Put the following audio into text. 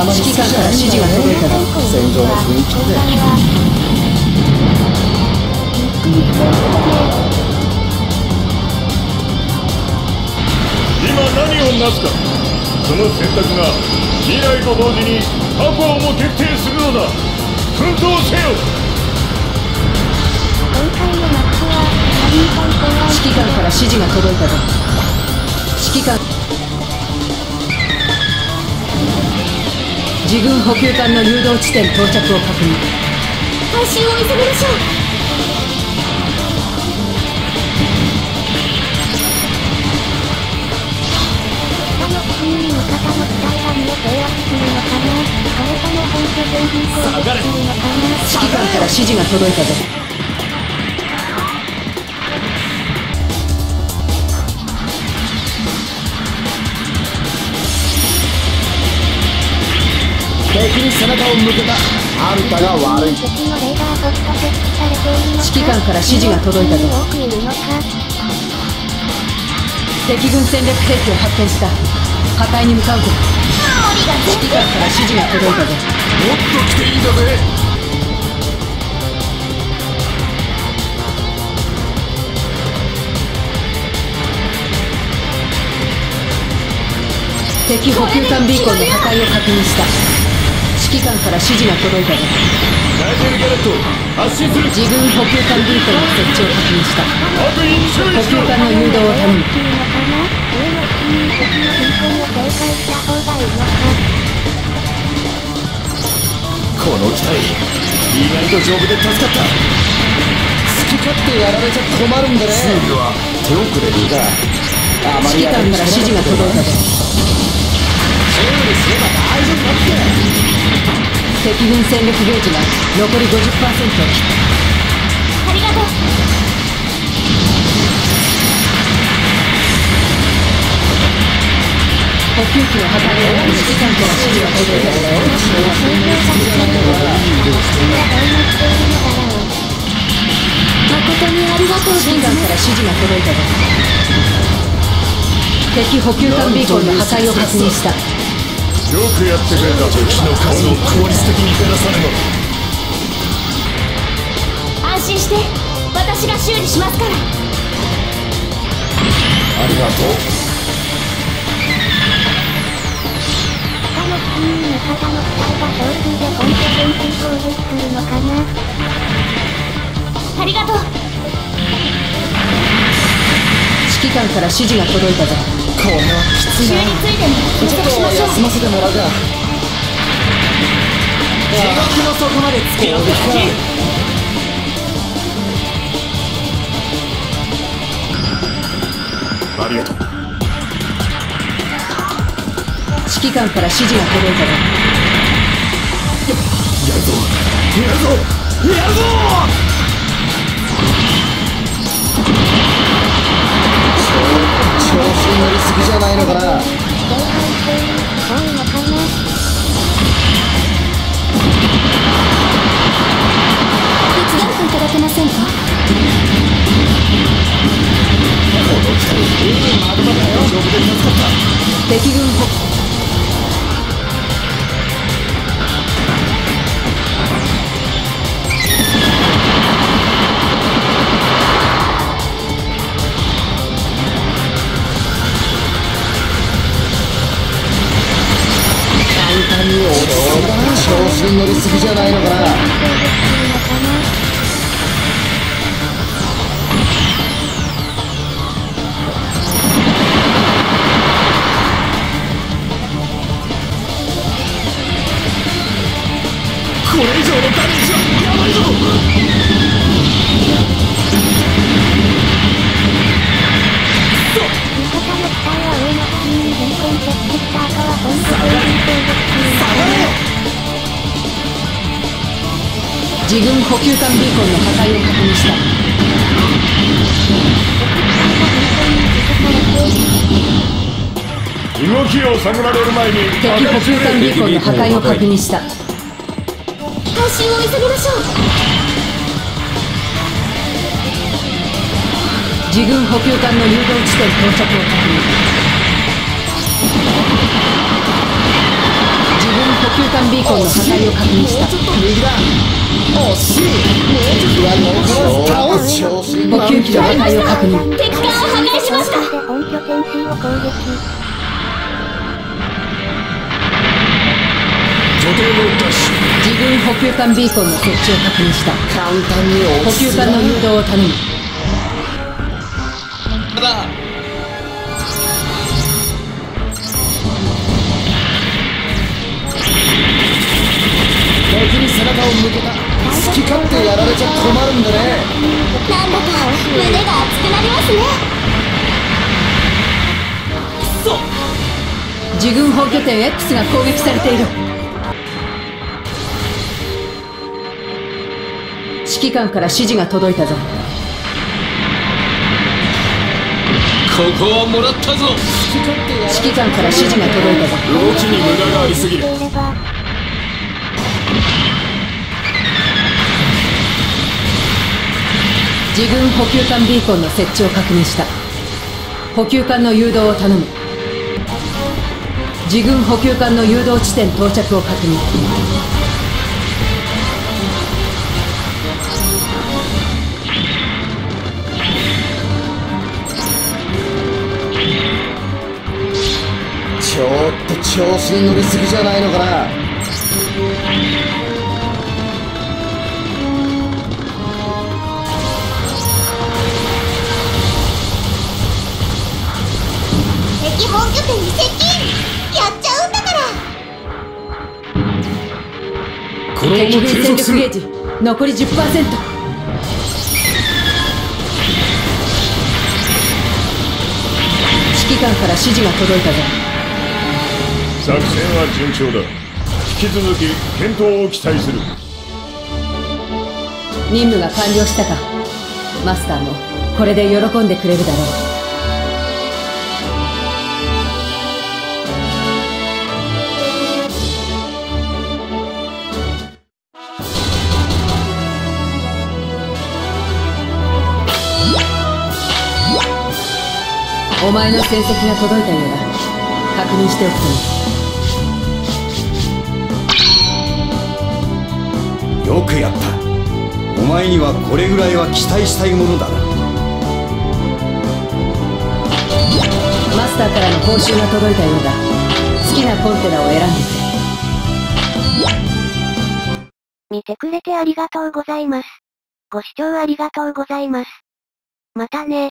あまり指揮官から指示が届いたぞ戦場の雰囲気って今何をなすか。その選択が未来と同時に過去をも決定するのだ。奮闘せよ今回のマップは指揮官から指示が届いたぞ指揮官自軍補給艦の誘導地点到着を確認。回収を急ぎましょう。他のチームに味方の機体が見え制圧するのかなそれから指示が届いたぞ敵に背中を向けた。あんたが悪い敵のレーダーポスト設置されているのか指揮官から指示が届いたぞ多くいるのか敵軍戦略兵器を発見した。破壊に向かうぞ。指揮官から指示が届いたぞ。もっと来ていいんだぜ。敵補給艦ビーコンの破壊を確認した指揮官から指示が届いたぞ。ナイジェル・ギャレット発進する自軍補給艦の設置を確認した補給艦の誘導を頼む。いいのかな上の国に敵の貧困を警戒した。方がいいのかこの機体意外と丈夫で助かった好き勝手やられちゃ困るんでね。修理は手遅れでいいからあまり指揮官から指示が届いたぞ敵軍戦力ゲージが残り50%を切ったありがとう補給機の破壊を指揮官から指示が届いたぞ誠にありがとう指揮官から指示が届いたぞ敵補給艦ビーコンの破壊を確認した。よくやってくれた敵の数を効率的に減らさねば安心して私が修理しますから。ありがとう。他の味方の機体がでるのかなありがとう指揮官から指示が届いたぞ。こきつい修な理ついでに分ちょっと。析しましょう休ませてもらうか地獄の底まで突き合ってありがとう。指揮官から指示が届いたぞやるぞやるぞやるぞ。調子に乗りすぎじゃないのかなませんか？この機体いいまとまったよ丈夫で助かった敵軍補。簡単に俺を調子に乗りすぎじゃないのかな。自軍補給艦ビーコンの破壊を確認した。動きを探られる前に敵補給艦ビーコンの破壊を確認した。回収を急ぎましょう。自軍補給艦の誘導地点到着を確認。自軍補給艦ビーコンの破壊を確認した惜しい敵は残らず倒す調子に補給機の破壊を確認敵艦を破壊しました本拠点 C を攻撃拠点を奪取自軍補給艦ビーコンの設置を確認した。簡単に補落ち着給艦の誘導を頼む。だ敵に背中を向けた。好き勝手やられちゃ困るんでね。なんだか胸が熱くなりますね。自軍本拠点 X が攻撃されている。指揮官から指示が届いたぞ。ここはもらったぞ。指揮官から指示が届いたぞ。動きに無駄がありすぎる自軍補給艦ビーコンの設置を確認した。補給艦の誘導を頼む。自軍補給艦の誘導地点到着を確認。ちょっと調子に乗りすぎじゃないのかな。本拠点に接近やっちゃうんだから。このまま継続する。力ゲージ残り10%指揮官から指示が届いたぞ作戦は順調だ。引き続き検討を期待する。任務が完了したか。マスターもこれで喜んでくれるだろう前の戦績が届いたようだ確認しておくといいよくやったお前にはこれぐらいは期待したいものだなマスターからの報酬が届いたようだ好きなコンテナを選んでくれ見てくれてありがとうございます。ご視聴ありがとうございます。またね。